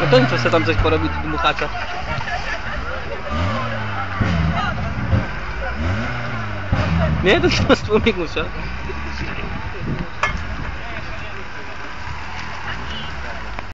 No to nic, tam coś porobić z dmuchacza. Nie, to chyba z tłumiku,